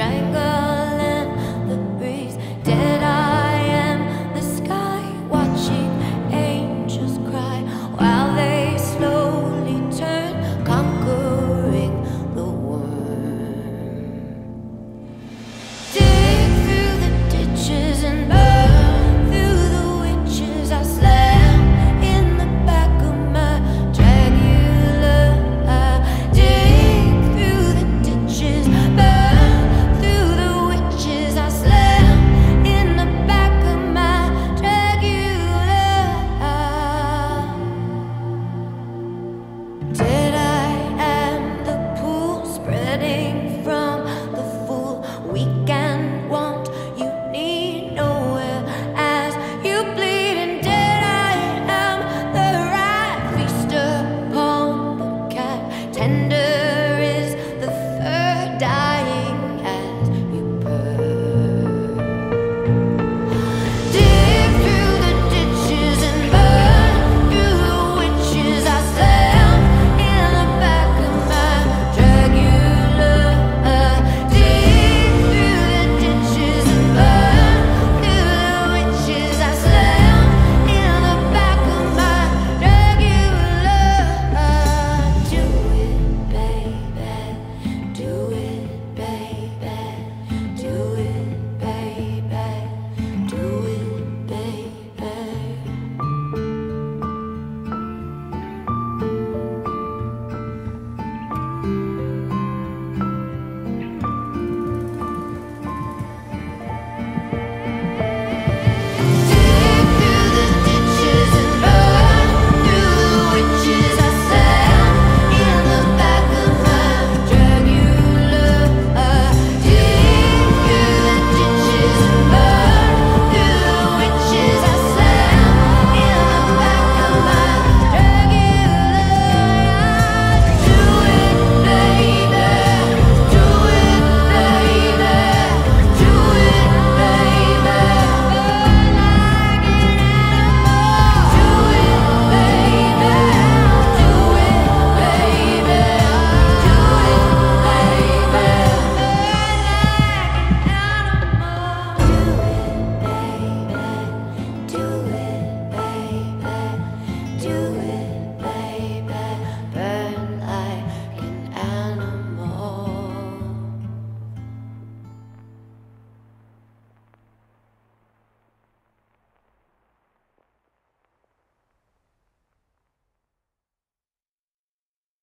strangle